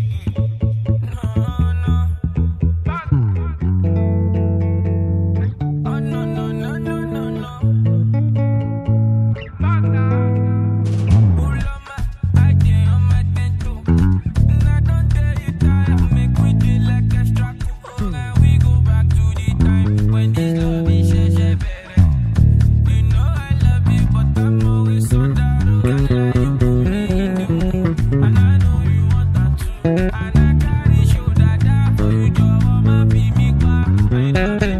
Mm-mm. And I Thank you.